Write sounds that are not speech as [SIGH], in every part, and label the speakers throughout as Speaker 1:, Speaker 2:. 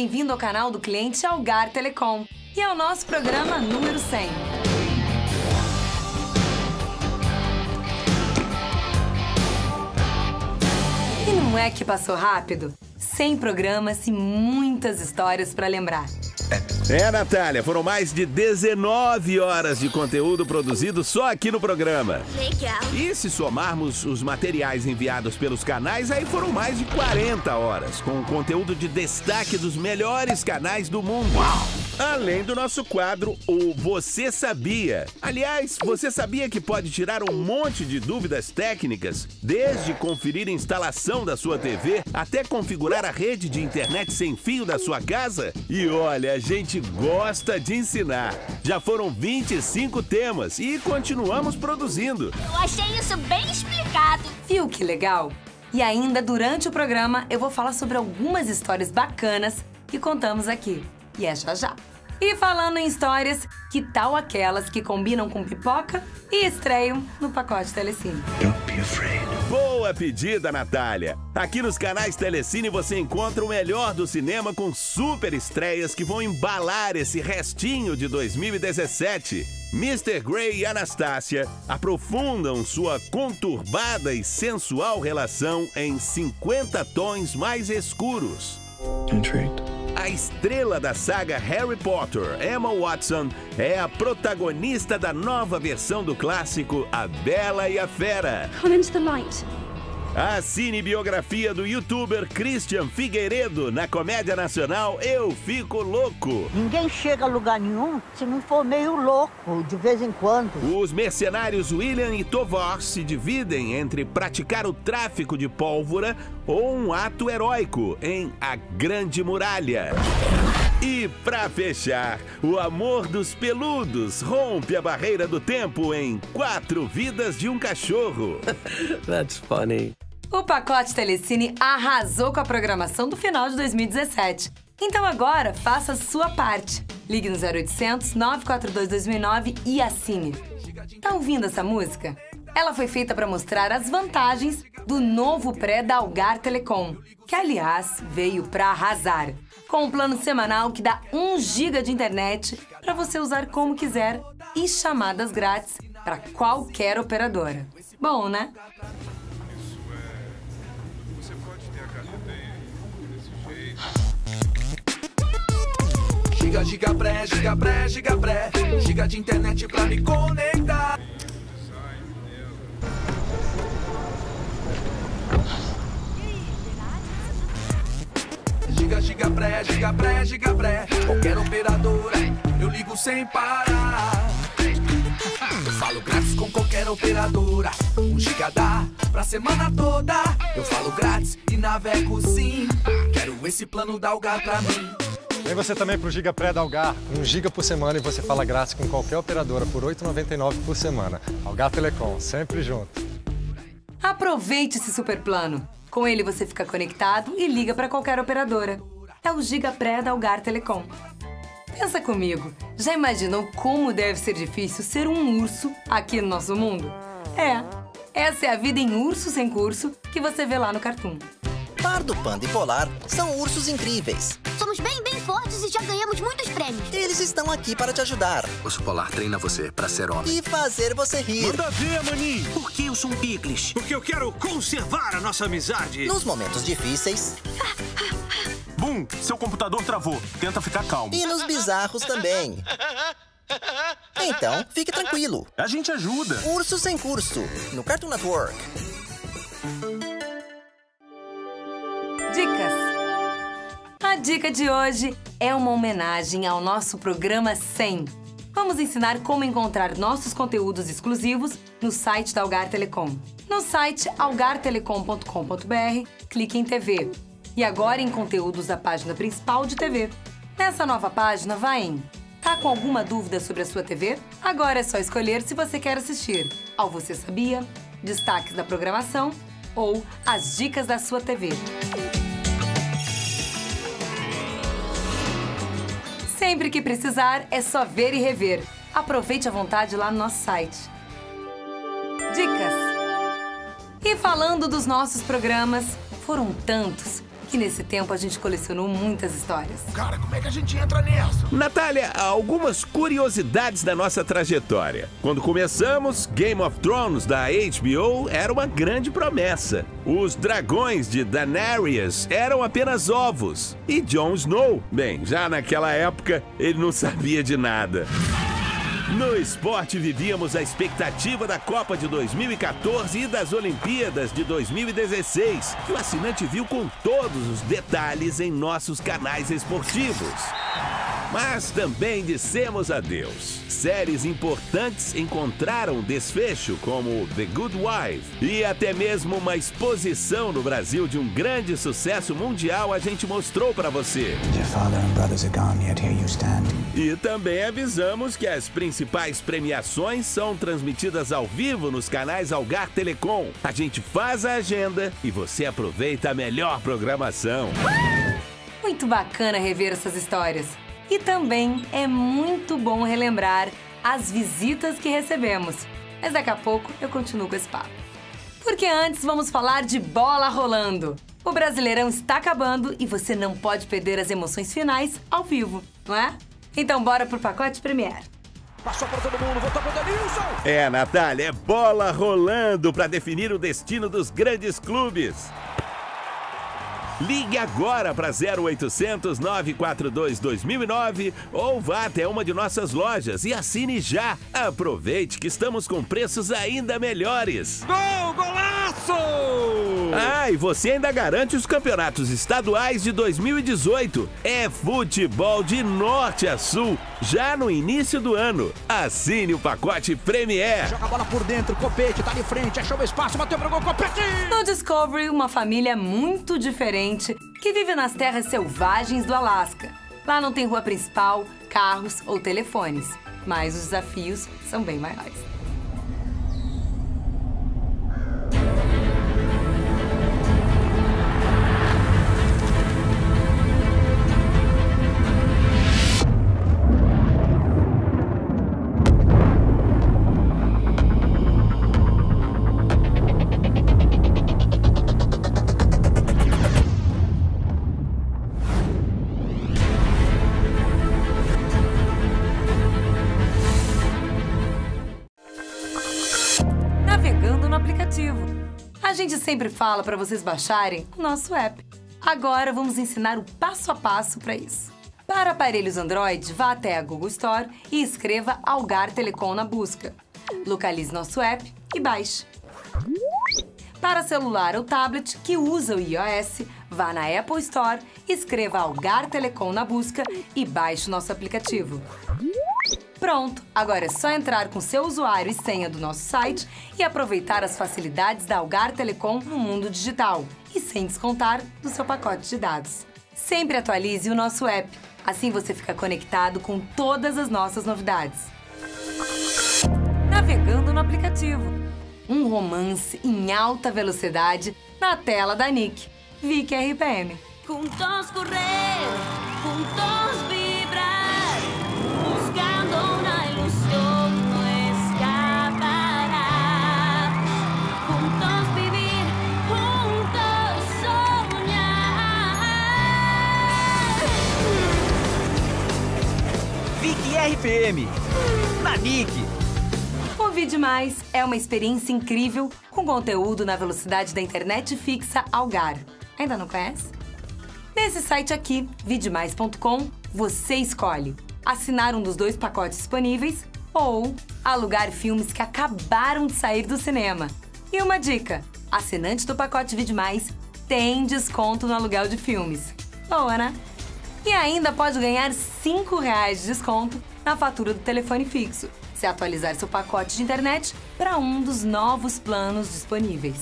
Speaker 1: bem-vindo ao canal do cliente Algar Telecom e ao nosso programa número 100. E não é que passou rápido? 100 programas e muitas histórias para lembrar.
Speaker 2: É, Natália, foram mais de 19 horas de conteúdo produzido só aqui no programa.
Speaker 3: Legal.
Speaker 2: E se somarmos os materiais enviados pelos canais, aí foram mais de 40 horas, com conteúdo de destaque dos melhores canais do mundo. Além do nosso quadro, o Você Sabia. Aliás, você sabia que pode tirar um monte de dúvidas técnicas, desde conferir a instalação da sua TV até configurar a rede de internet sem fio da sua casa? E olha, a gente gosta de ensinar. Já foram 25 temas e continuamos produzindo.
Speaker 3: Eu achei isso bem explicado.
Speaker 1: Viu que legal? E ainda durante o programa eu vou falar sobre algumas histórias bacanas que contamos aqui. E é já já. E falando em histórias, que tal aquelas que combinam com pipoca e estreiam no pacote Telecine?
Speaker 2: Boa pedida, Natália! Aqui nos canais Telecine você encontra o melhor do cinema com super estreias que vão embalar esse restinho de 2017. Mr. Grey e Anastácia aprofundam sua conturbada e sensual relação em 50 tons mais escuros. A estrela da saga Harry Potter, Emma Watson, é a protagonista da nova versão do clássico A Bela e a Fera.
Speaker 4: Come into the light.
Speaker 2: A cinebiografia do youtuber Christian Figueiredo na comédia nacional Eu Fico Louco.
Speaker 5: Ninguém chega a lugar nenhum se não for meio louco de vez em quando.
Speaker 2: Os mercenários William e Tovar se dividem entre praticar o tráfico de pólvora ou um ato heróico em A Grande Muralha. E pra fechar, o amor dos peludos rompe a barreira do tempo em Quatro Vidas de um Cachorro. [LAUGHS]
Speaker 6: That's funny.
Speaker 1: O pacote Telecine arrasou com a programação do final de 2017. Então agora, faça a sua parte. Ligue no 0800 942 2009 e assine. Tá ouvindo essa música? Ela foi feita para mostrar as vantagens do novo pré da Algar Telecom, que aliás veio para arrasar. Com um plano semanal que dá 1 GB de internet para você usar como quiser e chamadas grátis para qualquer operadora. Bom, né?
Speaker 7: Giga, giga pré, giga pré, giga pré. Giga de internet pra me conectar. Giga, giga pré, giga pré, giga pré. Qualquer operadora, eu ligo sem parar. Eu falo grátis com qualquer operadora. Um giga dá pra semana toda. Eu falo grátis e navego sim. Quero esse plano da Algar pra mim
Speaker 8: Vem você também pro Giga Pré da Algar, 1 giga por semana e você fala grátis com qualquer operadora por R$ 8,99 por semana. Algar Telecom, sempre junto.
Speaker 1: Aproveite esse super plano. Com ele você fica conectado e liga para qualquer operadora. É o Giga Pré da Algar Telecom. Pensa comigo, já imaginou como deve ser difícil ser um urso aqui no nosso mundo? É, essa é a vida em urso sem curso que você vê lá no Cartoon.
Speaker 9: Pardo, Panda e Polar são ursos incríveis.
Speaker 3: Somos bem, bem fortes e já ganhamos muitos prêmios.
Speaker 9: Eles estão aqui para te ajudar
Speaker 10: Urso Polar treina você pra ser homem.
Speaker 9: e fazer você rir.
Speaker 11: Manda ver, maninho!
Speaker 10: Por que eu sou um picles?
Speaker 11: Porque eu quero conservar a nossa amizade.
Speaker 9: Nos momentos difíceis
Speaker 11: Bum, seu computador travou. Tenta ficar calmo.
Speaker 9: e nos bizarros também. Então, fique tranquilo.
Speaker 11: A gente ajuda.
Speaker 9: Urso sem curso, no Cartoon Network.
Speaker 1: Dica de hoje é uma homenagem ao nosso programa 100. Vamos ensinar como encontrar nossos conteúdos exclusivos no site da Algar Telecom. No site algartelecom.com.br, clique em TV. E agora em conteúdos da página principal de TV. Nessa nova página, vai em Tá com alguma dúvida sobre a sua TV? Agora é só escolher se você quer assistir ao Você Sabia, destaques da programação ou as dicas da sua TV. Sempre que precisar, é só ver e rever. Aproveite à vontade lá no nosso site. Dicas. E falando dos nossos programas, foram tantos que nesse tempo a gente colecionou muitas histórias.
Speaker 11: Cara, como é que a gente entra nessa?
Speaker 2: Natália, algumas curiosidades da nossa trajetória. Quando começamos, Game of Thrones da HBO era uma grande promessa. Os dragões de Daenerys eram apenas ovos. E Jon Snow, bem, já naquela época ele não [LAUGHS] sabia de nada. No esporte, vivíamos a expectativa da Copa de 2014 e das Olimpíadas de 2016, que o assinante viu com todos os detalhes em nossos canais esportivos. Mas também dissemos adeus. Séries importantes encontraram desfecho, como The Good Wife, e até mesmo uma exposição no Brasil de um grande sucesso mundial a gente mostrou para você. E também avisamos que as principais premiações são transmitidas ao vivo nos canais Algar Telecom. A gente faz a agenda e você aproveita a melhor programação.
Speaker 1: Muito bacana rever essas histórias. E também é muito bom relembrar as visitas que recebemos. Mas daqui a pouco eu continuo com esse papo. Porque antes vamos falar de bola rolando. O Brasileirão está acabando e você não pode perder as emoções finais ao vivo, não é? Então bora pro pacote Premier.
Speaker 11: Passou por todo mundo, voltou pro Denilson.
Speaker 2: É, Natália, é bola rolando para definir o destino dos grandes clubes. Ligue agora para 0800 942 2009 ou vá até uma de nossas lojas e assine já. Aproveite que estamos com preços ainda melhores.
Speaker 11: Gol, golaço!
Speaker 2: Ah, e você ainda garante os campeonatos estaduais de 2018. É futebol de norte a sul, já no início do ano. Assine o pacote Premier.
Speaker 11: Joga a bola por dentro, Copete tá de frente, achou o espaço, bateu pro gol, Copete!
Speaker 1: No Discovery, uma família muito diferente que vive nas terras selvagens do Alasca. Lá não tem rua principal, carros ou telefones, mas os desafios são bem maiores. A gente sempre fala para vocês baixarem o nosso app. Agora vamos ensinar o passo a passo para isso. Para aparelhos Android, vá até a Google Store e escreva Algar Telecom na busca. Localize nosso app e baixe. Para celular ou tablet que usa o iOS, vá na Apple Store, escreva Algar Telecom na busca e baixe o nosso aplicativo. Pronto! Agora é só entrar com seu usuário e senha do nosso site e aproveitar as facilidades da Algar Telecom no mundo digital e sem descontar do seu pacote de dados. Sempre atualize o nosso app, assim você fica conectado com todas as nossas novidades. Navegando no aplicativo. Um romance em alta velocidade na tela da Nick. Vic RPM.
Speaker 4: Juntos correr, juntos
Speaker 12: RPM. Na Nick.
Speaker 1: O Vide Mais é uma experiência incrível com conteúdo na velocidade da internet fixa Algar. Ainda não conhece? Nesse site aqui, videmais.com, você escolhe assinar um dos dois pacotes disponíveis ou alugar filmes que acabaram de sair do cinema. E uma dica: assinante do pacote Vide Mais tem desconto no aluguel de filmes. Boa, né? E ainda pode ganhar 5 reais de desconto na fatura do telefone fixo, se atualizar seu pacote de internet para um dos novos planos disponíveis.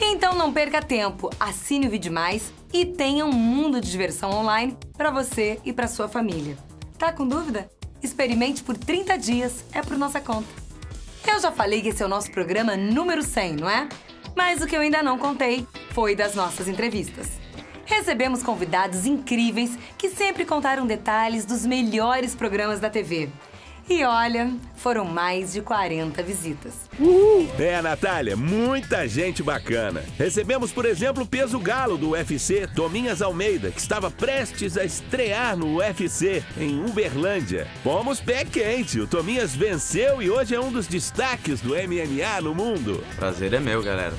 Speaker 1: Então não perca tempo, assine o Vídeo Mais e tenha um mundo de diversão online para você e para sua família. Tá com dúvida? Experimente por 30 dias, é por nossa conta. Eu já falei que esse é o nosso programa número 100, não é? Mas o que eu ainda não contei foi das nossas entrevistas. Recebemos convidados incríveis que sempre contaram detalhes dos melhores programas da TV. E olha, foram mais de 40 visitas.
Speaker 2: É, Natália, muita gente bacana. Recebemos, por exemplo, o peso galo do UFC, Tominhas Almeida, que estava prestes a estrear no UFC em Uberlândia. Fomos pé quente, o Tominhas venceu e hoje é um dos destaques do MMA no mundo.
Speaker 13: Prazer é meu, galera.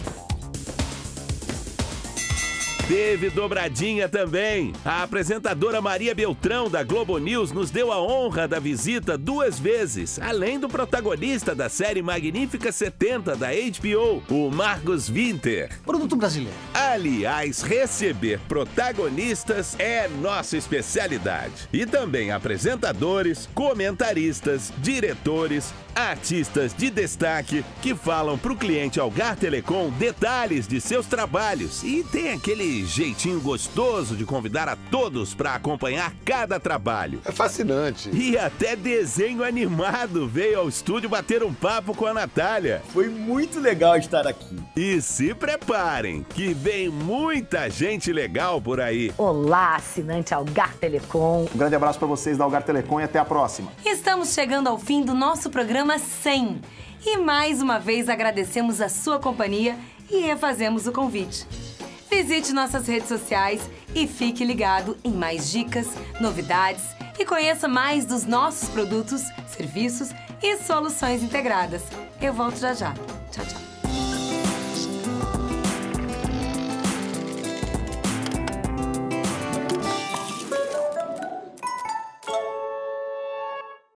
Speaker 2: Teve dobradinha também. A apresentadora Maria Beltrão, da Globo News, nos deu a honra da visita duas vezes, além do protagonista da série Magnífica 70 da HBO, o Marcos Winter.
Speaker 14: Produto brasileiro.
Speaker 2: Aliás, receber protagonistas é nossa especialidade. E também apresentadores, comentaristas, diretores, artistas de destaque que falam para o cliente Algar Telecom detalhes de seus trabalhos e tem aquele jeitinho gostoso de convidar a todos para acompanhar cada trabalho.
Speaker 15: É fascinante.
Speaker 2: E até desenho animado veio ao estúdio bater um papo com a Natália.
Speaker 14: Foi muito legal estar aqui.
Speaker 2: E se preparem, que vem muita gente legal por aí.
Speaker 16: Olá, assinante Algar Telecom.
Speaker 14: Um grande abraço para vocês da Algar Telecom e até a próxima.
Speaker 1: Estamos chegando ao fim do nosso programa programa 100. E mais uma vez agradecemos a sua companhia e refazemos o convite. Visite nossas redes sociais e fique ligado em mais dicas, novidades e conheça mais dos nossos produtos, serviços e soluções integradas. Eu volto já já.